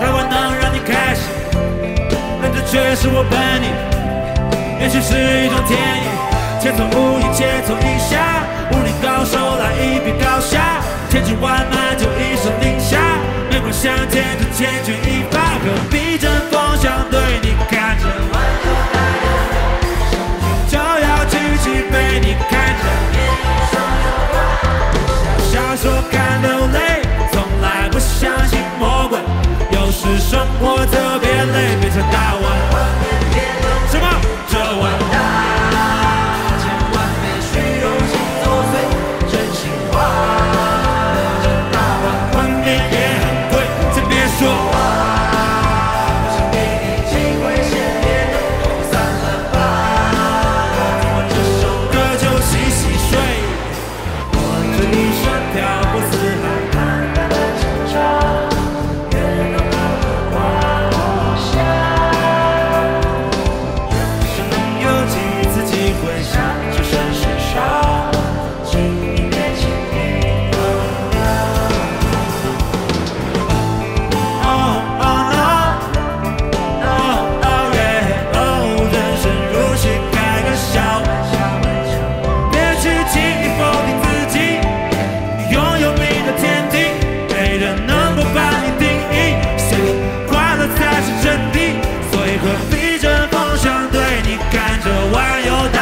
但我能让你开心，但这却是我本意。也许是一种天意，天从乌云借走一下，武林高手来。while you're down.